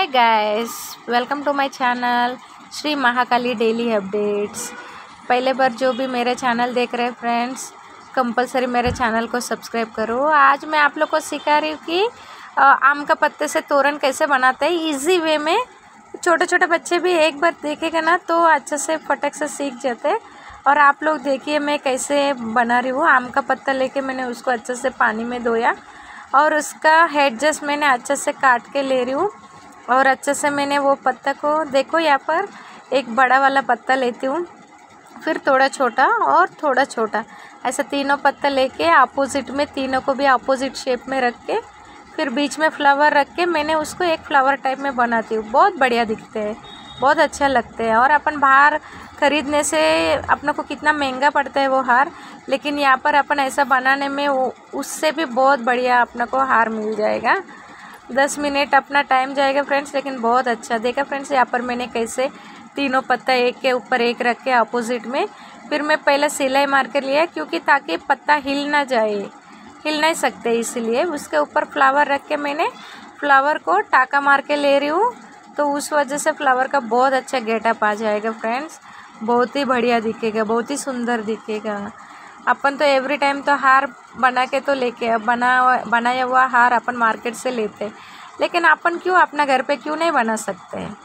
Hi guys welcome to my channel Shri Mahakali daily updates पहले बार जो भी मेरे चैनल देख रहे हैं फ्रेंड्स कंपलसरी मेरे चैनल को सब्सक्राइब करो। आज मैं आप लोग को सिखा रही हूँ कि आम का पत्ते से तोरण कैसे बनाते हैं। इजी वे में छोटे छोटे बच्चे भी एक बार देखेगा ना तो अच्छे से फटक से सीख जाते और आप लोग देखिए मैं कैसे बना रही हूँ। आम का पत्ता लेके मैंने उसको अच्छे से पानी में धोया और उसका हेड जस्ट मैंने अच्छे से काट के ले रही हूँ। और अच्छे से मैंने वो पत्ता को, देखो यहाँ पर एक बड़ा वाला पत्ता लेती हूँ, फिर थोड़ा छोटा और थोड़ा छोटा। ऐसा तीनों पत्ता लेके अपोजिट में, तीनों को भी अपोजिट शेप में रख के, फिर बीच में फ्लावर रख के मैंने उसको एक फ्लावर टाइप में बनाती हूँ। बहुत बढ़िया दिखते हैं, बहुत अच्छा लगते हैं। और अपन बाहर खरीदने से अपनों को कितना महँगा पड़ता है वो हार, लेकिन यहाँ पर अपन ऐसा बनाने में उससे भी बहुत बढ़िया अपने को हार मिल जाएगा। दस मिनट अपना टाइम जाएगा फ्रेंड्स लेकिन बहुत अच्छा। देखा फ्रेंड्स यहाँ पर मैंने कैसे तीनों पत्ता एक के ऊपर एक रख के अपोजिट में, फिर मैं पहले सिलाई मार कर लिया, क्योंकि ताकि पत्ता हिल ना जाए। हिल नहीं सकते, इसलिए उसके ऊपर फ्लावर रख के मैंने फ्लावर को टाका मार के ले रही हूँ तो उस वजह से फ्लावर का बहुत अच्छा गेटअप आ जाएगा फ्रेंड्स बहुत ही बढ़िया दिखेगा, बहुत ही सुंदर दिखेगा। अपन तो एवरी टाइम तो हार बना के तो लेके, बना, बनाया हुआ हार अपन मार्केट से लेते। लेकिन अपन क्यों अपना घर पे क्यों नहीं बना सकते? हैं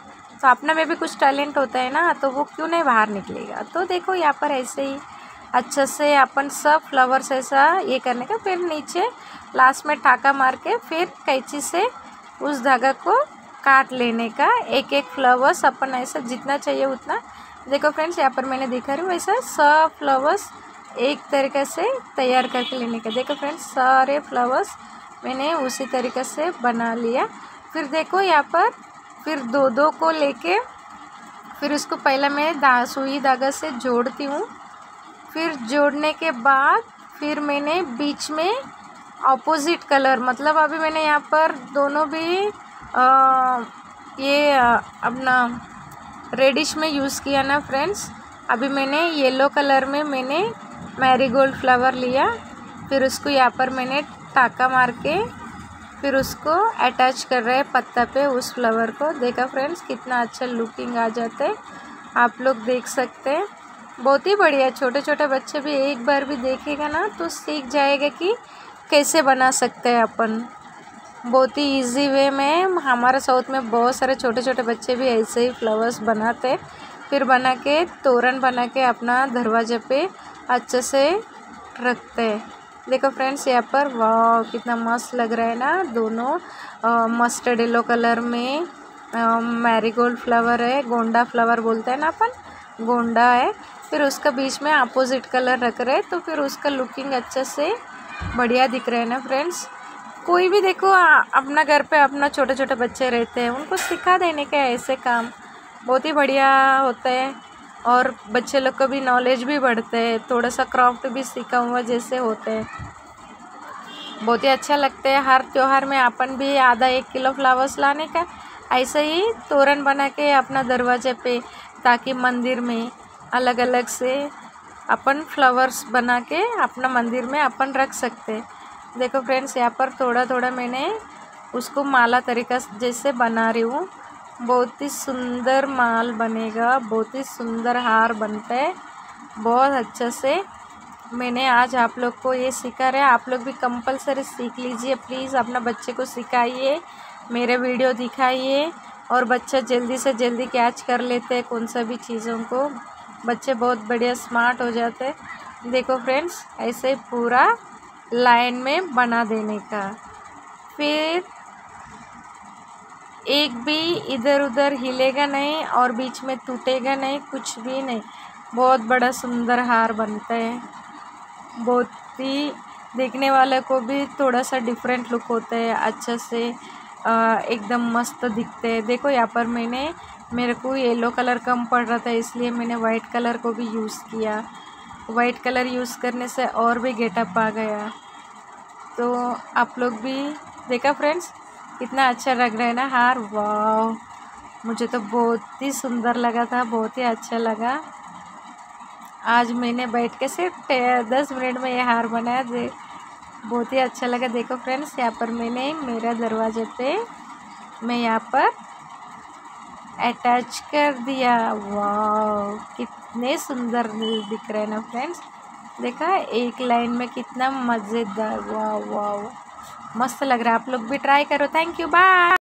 तो अपना में भी कुछ टैलेंट होता है ना तो वो क्यों नहीं बाहर निकलेगा? तो देखो यहाँ पर ऐसे ही अच्छे से अपन सब फ्लावर्स ऐसा ये करने का, फिर नीचे लास्ट में टाका मार के, फिर कैंची से उस धागा को काट लेने का एक एक फ्लावर्स अपन ऐसा जितना चाहिए उतना। देखो फ्रेंड्स यहाँ पर मैंने दिखा रही हूँ, ऐसा सब फ्लावर्स एक तरीके से तैयार करके लेने का। देखो फ्रेंड्स सारे फ्लावर्स मैंने उसी तरीके से बना लिया। फिर देखो यहाँ पर फिर दो दो को लेके फिर उसको पहले मैं दा सुई धागा से जोड़ती हूँ। फिर जोड़ने के बाद फिर मैंने बीच में ऑपोजिट कलर मतलब अभी मैंने यहाँ पर दोनों भी आ, ये अपना रेडिश में यूज़ किया ना फ्रेंड्स अभी मैंने येलो कलर में मैंने मैरीगोल्ड फ्लावर लिया, फिर उसको यहाँ पर मैंने टाका मार के, फिर उसको अटैच कर रहे हैं पत्ता पे उस फ्लावर को। देखा फ्रेंड्स कितना अच्छा लुकिंग आ जाता है। आप लोग देख सकते हैं। बहुत ही बढ़िया छोटे छोटे बच्चे भी एक बार भी देखेगा ना तो सीख जाएगा कि कैसे बना सकते हैं अपन। बहुत ही इजी वे में हमारे साउथ में बहुत सारे छोटे छोटे बच्चे भी ऐसे ही फ्लावर्स बनाते हैं। फिर बना के, तोरण बना के अपना दरवाजे पे अच्छे से रखते हैं। देखो फ्रेंड्स, यहाँ पर वाह कितना मस्त लग रहा है ना दोनों। मस्टर्ड येलो कलर में मैरीगोल्ड फ्लावर है, गोंडा फ्लावर बोलते हैं ना अपन, गोंडा है। फिर उसका बीच में अपोजिट कलर रख रहे तो फिर उसका लुकिंग अच्छे से बढ़िया दिख रहा है ना फ्रेंड्स। कोई भी देखो अपना घर पे अपना छोटे छोटे बच्चे रहते हैं, उनको सिखा देने का ऐसे काम। बहुत ही बढ़िया होता है। और बच्चे लोग को भी नॉलेज भी बढ़ते है। थोड़ा सा क्राफ्ट भी सीखा हुआ जैसे होते हैं। बहुत ही अच्छा लगता है। हर त्यौहार में अपन भी आधा एक किलो फ्लावर्स लाने का, ऐसे ही तोरण बना के अपना दरवाजे पे, ताकि मंदिर में अलग अलग से अपन फ्लावर्स बना के अपना मंदिर में अपन रख सकते देखो फ्रेंड्स यहाँ पर थोड़ा थोड़ा मैंने उसको माला तरीका जैसे बना रही हूँ। बहुत ही सुंदर माल बनेगा, बहुत ही सुंदर हार बनता है, बहुत अच्छे से। मैंने आज आप लोग को ये सिखा रहा है। आप लोग भी कंपलसरी सीख लीजिए प्लीज़ अपना बच्चे को सिखाइए, मेरे वीडियो दिखाइए, और बच्चा जल्दी से जल्दी कैच कर लेते हैं कौन सा भी चीज़ों को। बच्चे बहुत बढ़िया स्मार्ट हो जाते हैं। देखो फ्रेंड्स ऐसे पूरा लाइन में बना देने का। फिर एक भी इधर उधर हिलेगा नहीं और बीच में टूटेगा नहीं, कुछ भी नहीं। बहुत बड़ा सुंदर हार बनता है। बहुत ही देखने वाले को भी थोड़ा सा डिफरेंट लुक होता है, अच्छे से एकदम मस्त दिखते हैं। देखो यहाँ पर मैंने, मेरे को येलो कलर कम पड़ रहा था, इसलिए मैंने वाइट कलर को भी यूज़ किया। वाइट कलर यूज़ करने से और भी गेटअप आ गया। तो आप लोग भी देखा फ्रेंड्स कितना अच्छा लग रहा है ना हार वाह मुझे तो बहुत ही सुंदर लगा था, बहुत ही अच्छा लगा। आज मैंने बैठ के सिर्फ़ दस मिनट में ये हार बनाया, दे, बहुत ही अच्छा लगा। देखो फ्रेंड्स, यहाँ पर मैंने मेरा दरवाजे पे मैं यहाँ पर अटैच कर दिया। वाह कितने सुंदर दिख रहे हैं ना फ्रेंड्स। देखा, एक लाइन में कितना मज़ेदार वाह वाह मस्त लग रहा है। आप लोग भी ट्राई करो। Thank you bye